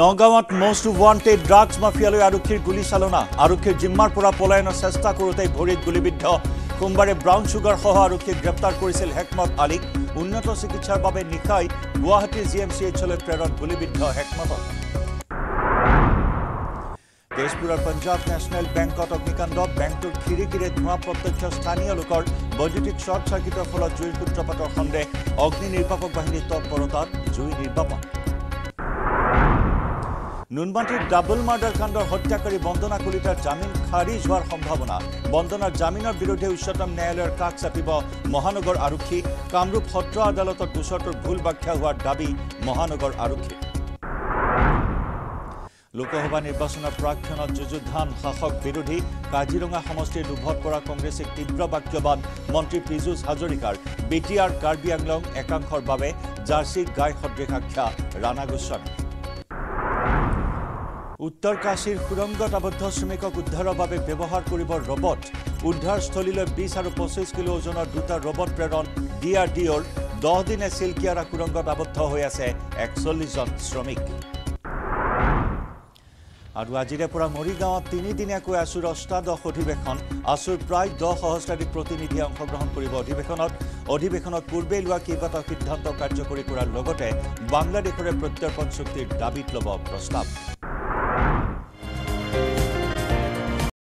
নগাঁৱত most wanted drugs মাফিয়ালৈ আৰক্ষীৰ গুলীচালনা। আৰক্ষীৰ জিম্মাৰ পৰা পলায়নৰ চেষ্টা কৰোঁতেই ভৰিত গুলীবিদ্ধ। সোমবাৰে ব্ৰাউন চুগাৰসহ আৰক্ষীয়ে গ্ৰেপ্তাৰ কৰিছিল হেকমত আলীক উন্নত চিকিৎসাৰ বাবে নিশাই গুৱাহাটীৰ জি এম চি এইচলৈ প্ৰেৰণ গুলীবিদ্ধ হেকমতক। তেজপুৰৰ পঞ্জাৱ নেশ্যনেল বেংকত অগ্নিকাণ্ড বেংকটোৰ খিৰিকীৰে ধোঁৱা প্ৰত্যক্ষ স্থানীয় লোকৰ বৈদ্যুতিক শ্বৰ্ট চাৰ্কিটৰ ফলত জুইৰ সূত্ৰপাতৰ সন্দেহ। অগ্নি নিৰ্বাপক বাহিনীৰ তৎপৰতাত জুই নিৰ্বাপন। নুনমাটিৰ ডাবল মাৰ্ডাৰ কাণ্ডৰ হত্যাকাৰী বন্দনা কলিতাৰ জামিন খাৰিজ হোৱাৰ সম্ভাৱনা। বন্দনাৰ জামিনৰ বিৰুদ্ধে উচ্চতম ন্যায়ালয়ৰ কাষ চাপিব মহানগৰ আৰক্ষী। কামৰূপ সত্ৰ আদালতত গোচৰটোৰ ভুল ব্যাখ্যা হোৱাৰ দাবী মহানগৰ আৰক্ষীৰ। লোকসভা নিৰ্বাচনৰ প্ৰাক্ষণত যুযুধান শাসক বিৰোধী কাজিৰঙা সমষ্টিৰ লোভত পৰা কংগ্ৰেছে তীব্ৰ বাক্যবাদ মন্ত্ৰী পীযুষ হাজৰিকাৰ B T R Karbi Anglong একাংশৰ বাবে জাৰ্চি গাই সদৃশ আখ্যা ৰাণা গোস্বামী। উত্তৰ কাশীৰ সুৰংগত আবদ্ধ শ্ৰমিকক উদ্ধাৰৰ বাবে ব্যৱহাৰ কৰিব ৰবট। উদ্ধাৰস্থলীলৈ বিছ আৰু পঁচিছ কিলো ওজনৰ দুটা ৰবট প্ৰেৰণ। ডি আৰ ডি অ'ৰ দহ দিনে চিলকিয়াৰা সুৰংগত আবদ্ধ হৈ আছে একচল্লিছজন শ্ৰমিক। আৰু আজিৰে পৰা মৰিগাঁৱত তিনিদিনীয়াকৈ আছুৰ অষ্টাদশ অধিৱেশন। আছুৰ প্ৰায় দহ সহস্ৰাধিক প্ৰতিনিধিয়ে অংশগ্ৰহণ কৰিব। অধিৱেশনত অধিৱেশনত পূৰ্বেই লোৱা কেইবাটাও সিদ্ধান্ত কাৰ্যকৰী কৰাৰ লগতে বাংলাদেশৰে প্ৰত্যৰ্পণ চুক্তিৰ দাবীত ল'ব প্ৰস্তাৱ।